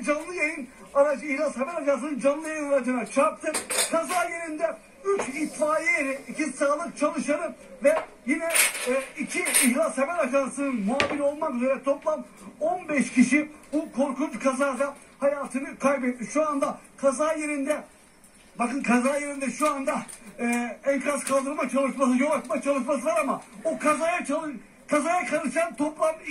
canlı yayın aracı İhlas Haber Ajansı'nın canlı yayın aracına çarptı. Kaza yerinde 3 itfaiye eri, 2 sağlık çalışanı ve yine e, 2 İhlas Haber Ajansı'nın muhabiri olmak üzere toplam 15 kişi bu korkunç kazada hayatını kaybetti. Şu anda kaza yerinde Bakın kaza yerinde şu anda e, enkaz kaldırma çalışması, yol açma çalışması var ama o kazaya çalış, kazaya karışan toplam iki